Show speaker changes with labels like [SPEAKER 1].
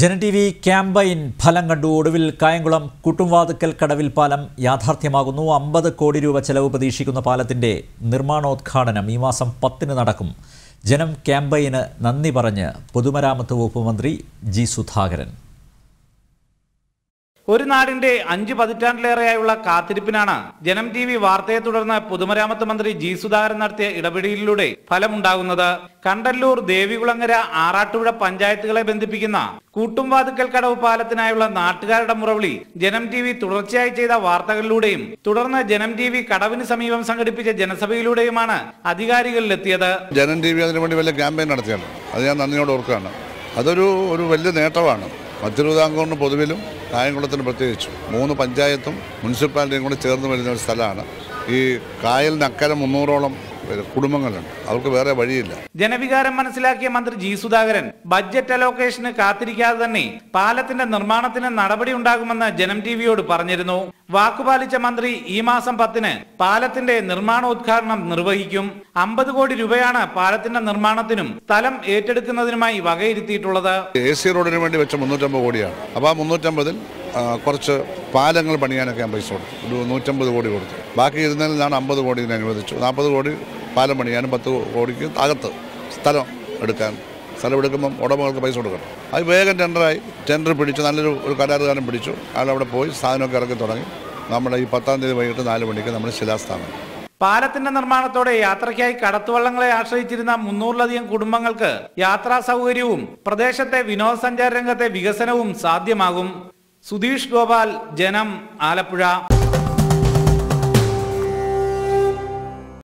[SPEAKER 1] ജന T V campaign ഫലം കണ്ടു. ഒടുവിൽ കായംകുളം കുട്ടുംവാതുക്കൽ കടവിൽ പാലം യാഥാർത്ഥ്യമാകുന്നു. അമ്പത് കോടി രൂപ ചെലവ് പ്രതീക്ഷിക്കുന്ന പാലത്തിന്റെ നിർമ്മാണോദ്ഘാടനം ഈ മാസം പത്തിന് നടക്കും. ജനം ക്യാമ്പയിന് നന്ദി പറഞ്ഞ് പൊതുമരാമത്ത് വകുപ്പ് മന്ത്രി ജി സുധാകരൻ.
[SPEAKER 2] ഒരു നാടിന്റെ അഞ്ച് പതിറ്റാണ്ടിലേറെയായുള്ള കാത്തിരിപ്പിനാണ് ജനം ടി വി വാർത്തയെ തുടർന്ന് പൊതുമരാമത്ത് മന്ത്രി ജി സുധാകരൻ നടത്തിയ ഇടപെടലിലൂടെ ഫലമുണ്ടാകുന്നത്. കണ്ടല്ലൂർ ദേവികുളങ്ങര ആറാട്ടുപുഴ പഞ്ചായത്തുകളെ ബന്ധിപ്പിക്കുന്ന കൂട്ടുംവാതുക്കൽ കടവ് പാലത്തിനായുള്ള നാട്ടുകാരുടെ മുറവിളി ജനം ടി വി തുടർച്ചയായി ചെയ്ത വാർത്തകളിലൂടെയും തുടർന്ന് ജനം ടി വി കടവിന് സമീപം സംഘടിപ്പിച്ച ജനസഭയിലൂടെയുമാണ് അധികാരികളിലെത്തിയത്.
[SPEAKER 3] ജനം ടി വി അതിനുവേണ്ടി വലിയ ക്യാമ്പയിൻ നടത്തിയാണ്. അത് ഞാൻ നന്ദിയോട് ഓർക്കുകയാണ്. അതൊരു ഒരു വലിയ നേട്ടമാണ്. മധ്യതിരുവിതാംകൂറിന് പൊതുവിലും കായംകുളത്തിന് പ്രത്യേകിച്ചും മൂന്ന് പഞ്ചായത്തും മുനിസിപ്പാലിറ്റിയും കൂടെ ചേർന്ന് വരുന്ന ഒരു സ്ഥലമാണ്. ഈ കായലിനക്കരെ മുന്നൂറോളം കുടുംബങ്ങളുണ്ട്. അവർക്ക് വേറെ വഴിയില്ല.
[SPEAKER 2] ജനവികാരം മനസ്സിലാക്കിയ മന്ത്രി ജി സുധാകരൻ ബഡ്ജറ്റ് അലോക്കേഷന് കാത്തിരിക്കാതെ തന്നെ പാലത്തിന്റെ നിർമ്മാണത്തിന് നടപടി ഉണ്ടാകുമെന്ന് ജനം ടിവിയോട് പറഞ്ഞിരുന്നു. വാക്കുപാലിച്ച മന്ത്രി ഈ മാസം പത്തിന് പാലത്തിന്റെ നിർമ്മാണോദ്ഘാടനം നിർവഹിക്കും. അമ്പത് കോടി രൂപയാണ് പാലത്തിന്റെ നിർമ്മാണത്തിനും സ്ഥലം ഏറ്റെടുക്കുന്നതിനുമായി വകയിരുത്തിയിട്ടുള്ളത്.
[SPEAKER 3] എ സി റോഡിന് വേണ്ടി വെച്ച മുന്നൂറ്റമ്പത് കോടിയാണ്. അപ്പോൾ ആ മുന്നൂറ്റമ്പതിൽ കുറച്ച് പാലങ്ങൾ പണിയാനൊക്കെ ഞാൻ പൈസ കൊടുത്തു. ഒരു നൂറ്റമ്പത് കോടി കൊടുത്തു. ബാക്കി ഇരുന്നതിൽ നിന്നാണ് അമ്പത് കോടി ഇതിന് അനുവദിച്ചു. നാൽപ്പത് കോടി പാലം പണിയാനും പത്ത് കോടിക്ക് അകത്ത് സ്ഥലം എടുക്കാൻ. സ്ഥലം എടുക്കുമ്പം ഉടമകൾക്ക് പൈസ കൊടുക്കണം. അത് വേഗം ടെൻഡറായി. ടെൻഡർ പിടിച്ചു നല്ലൊരു ഒരു കരാറുകാരൻ പിടിച്ചു. അയാൾ അവിടെ പോയി സാധനമൊക്കെ ഇറക്കി തുടങ്ങി. നമ്മുടെ ഈ പത്താം തീയതി വൈകിട്ട് നാല് മണിക്ക് നമ്മൾ ശിലാസ്ഥാനം
[SPEAKER 2] പാലത്തിന്റെ നിർമ്മാണത്തോടെ യാത്രയ്ക്കായി കടത്തുവള്ളങ്ങളെ ആശ്രയിച്ചിരുന്ന മുന്നൂറിലധികം കുടുംബങ്ങൾക്ക് യാത്രാ സൗകര്യവും പ്രദേശത്തെ വിനോദസഞ്ചാര രംഗത്തെ വികസനവും സാധ്യമാകും. സുധീഷ് ഗോപാൽ ജനം ആലപ്പുഴ.